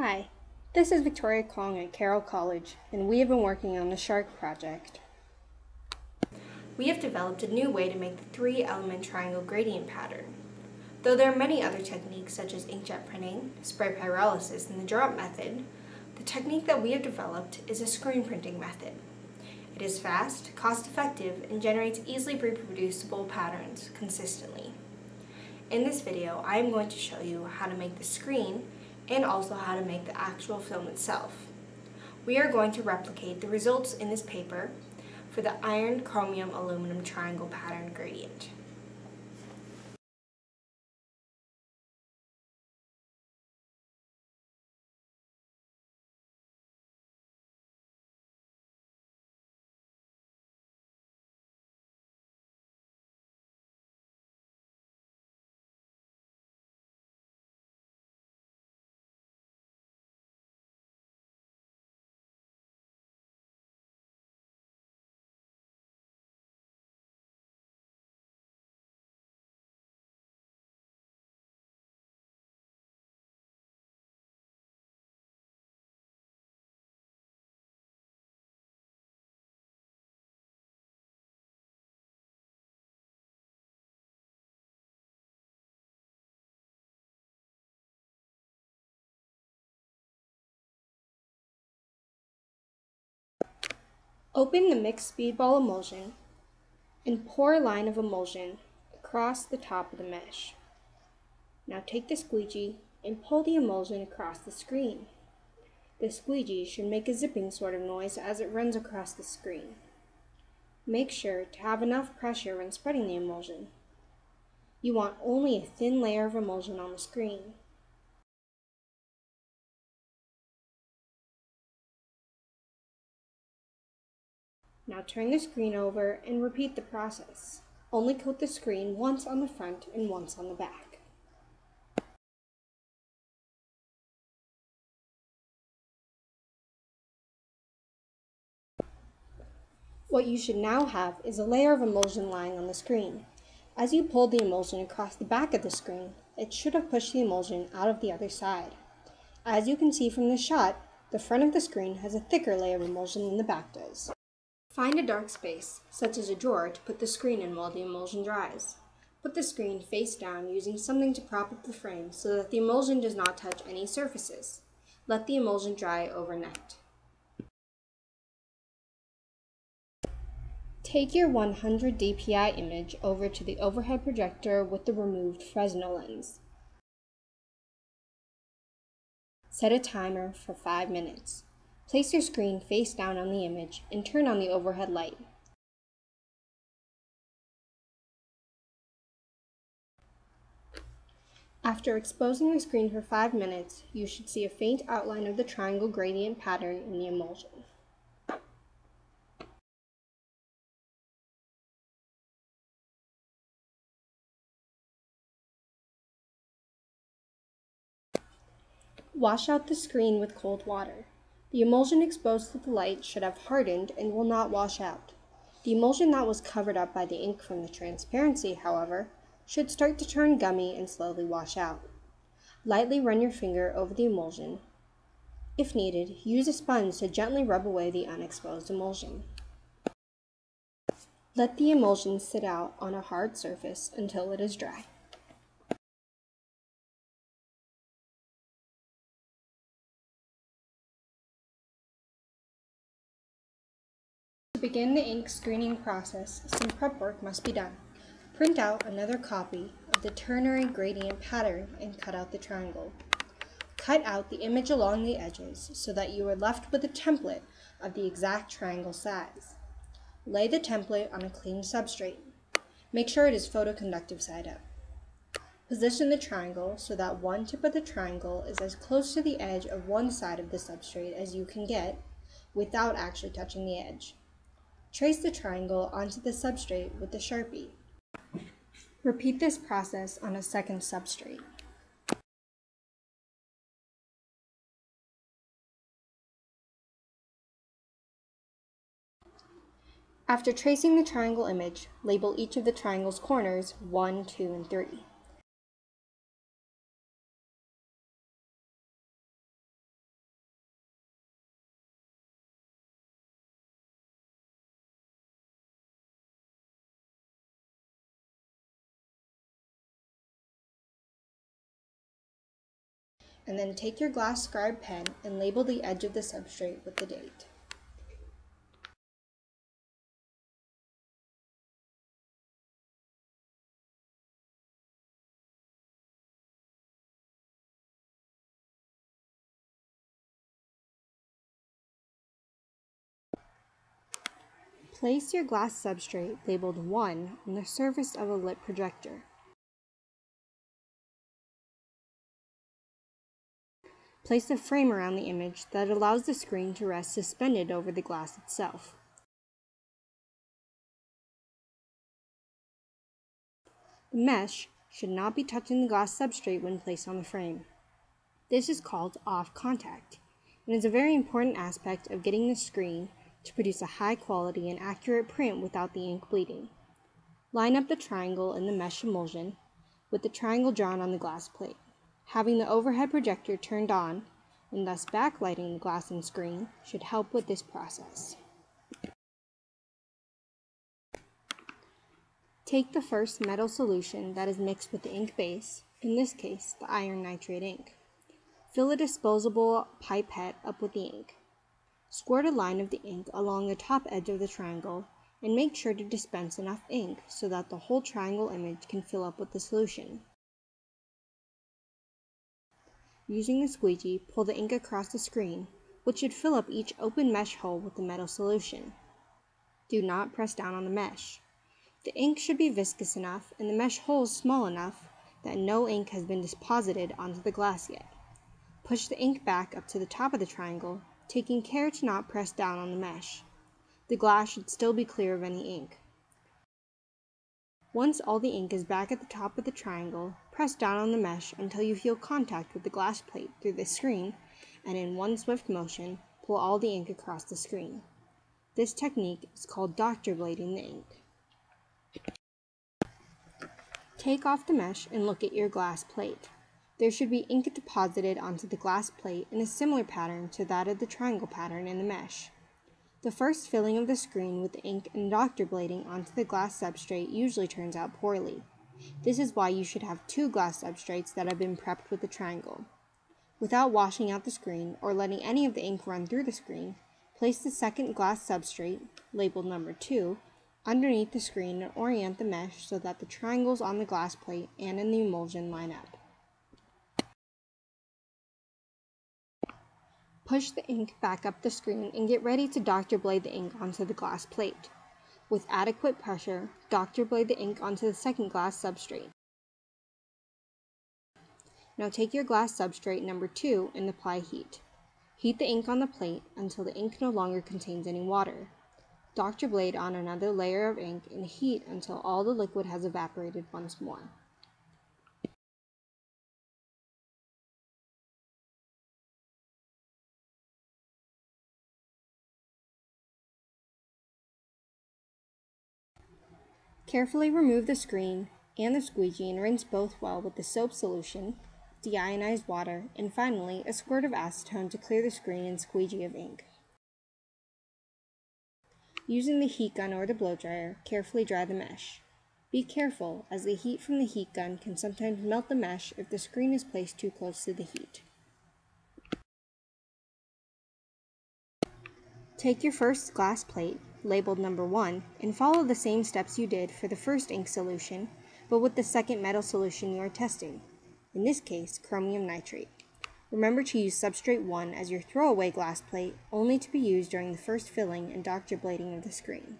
Hi, this is Victoria Kong at Carroll College, and we have been working on the SHArK project. We have developed a new way to make the three-element triangle gradient pattern. Though there are many other techniques such as inkjet printing, spray pyrolysis, and the drop method, the technique that we have developed is a screen printing method. It is fast, cost-effective, and generates easily reproducible patterns consistently. In this video, I am going to show you how to make the screen and also how to make the actual film itself. We are going to replicate the results in this paper for the iron chromium aluminum triangle pattern gradient. Open the mixed speedball emulsion and pour a line of emulsion across the top of the mesh. Now take the squeegee and pull the emulsion across the screen. The squeegee should make a zipping sort of noise as it runs across the screen. Make sure to have enough pressure when spreading the emulsion. You want only a thin layer of emulsion on the screen. Now turn the screen over and repeat the process. Only coat the screen once on the front and once on the back. What you should now have is a layer of emulsion lying on the screen. As you pulled the emulsion across the back of the screen, it should have pushed the emulsion out of the other side. As you can see from the shot, the front of the screen has a thicker layer of emulsion than the back does. Find a dark space, such as a drawer, to put the screen in while the emulsion dries. Put the screen face down using something to prop up the frame so that the emulsion does not touch any surfaces. Let the emulsion dry overnight. Take your 100 dpi image over to the overhead projector with the removed Fresnel lens. Set a timer for 5 minutes. Place your screen face down on the image and turn on the overhead light. After exposing the screen for 5 minutes, you should see a faint outline of the triangle gradient pattern in the emulsion. Wash out the screen with cold water. The emulsion exposed to the light should have hardened and will not wash out. The emulsion that was covered up by the ink from the transparency, however, should start to turn gummy and slowly wash out. Lightly run your finger over the emulsion. If needed, use a sponge to gently rub away the unexposed emulsion. Let the emulsion sit out on a hard surface until it is dry. To begin the ink screening process, some prep work must be done. Print out another copy of the ternary gradient pattern and cut out the triangle. Cut out the image along the edges so that you are left with a template of the exact triangle size. Lay the template on a clean substrate. Make sure it is photoconductive side up. Position the triangle so that one tip of the triangle is as close to the edge of one side of the substrate as you can get without actually touching the edge. Trace the triangle onto the substrate with the Sharpie. Repeat this process on a second substrate. After tracing the triangle image, label each of the triangle's corners 1, 2, and 3. And then take your glass scribe pen and label the edge of the substrate with the date. Place your glass substrate labeled 1 on the surface of a lit projector. Place a frame around the image that allows the screen to rest suspended over the glass itself. The mesh should not be touching the glass substrate when placed on the frame. This is called off contact and is a very important aspect of getting the screen to produce a high quality and accurate print without the ink bleeding. Line up the triangle in the mesh emulsion with the triangle drawn on the glass plate. Having the overhead projector turned on and thus backlighting the glass and screen should help with this process. Take the first metal solution that is mixed with the ink base, in this case the iron nitrate ink. Fill a disposable pipette up with the ink. Squirt a line of the ink along the top edge of the triangle and make sure to dispense enough ink so that the whole triangle image can fill up with the solution. Using the squeegee, pull the ink across the screen, which should fill up each open mesh hole with the metal solution. Do not press down on the mesh. The ink should be viscous enough and the mesh holes small enough that no ink has been deposited onto the glass yet. Push the ink back up to the top of the triangle taking care to not press down on the mesh. The glass should still be clear of any ink. Once all the ink is back at the top of the triangle, press down on the mesh until you feel contact with the glass plate through the screen, and in one swift motion, pull all the ink across the screen. This technique is called doctor blading the ink. Take off the mesh and look at your glass plate. There should be ink deposited onto the glass plate in a similar pattern to that of the triangle pattern in the mesh. The first filling of the screen with ink and doctor blading onto the glass substrate usually turns out poorly. This is why you should have two glass substrates that have been prepped with the triangle. Without washing out the screen or letting any of the ink run through the screen, place the second glass substrate, labeled number 2, underneath the screen and orient the mesh so that the triangles on the glass plate and in the emulsion line up. Push the ink back up the screen and get ready to doctor blade the ink onto the glass plate. With adequate pressure, doctor blade the ink onto the second glass substrate. Now take your glass substrate number 2 and apply heat. Heat the ink on the plate until the ink no longer contains any water. Doctor blade on another layer of ink and heat until all the liquid has evaporated once more. Carefully remove the screen and the squeegee and rinse both well with the soap solution, deionized water, and finally a squirt of acetone to clear the screen and squeegee of ink. Using the heat gun or the blow dryer, carefully dry the mesh. Be careful, as the heat from the heat gun can sometimes melt the mesh if the screen is placed too close to the heat. Take your first glass plate, labeled number 1, and follow the same steps you did for the first ink solution, but with the second metal solution you are testing, in this case, chromium nitrate. Remember to use substrate 1 as your throwaway glass plate, only to be used during the first filling and doctor blading of the screen.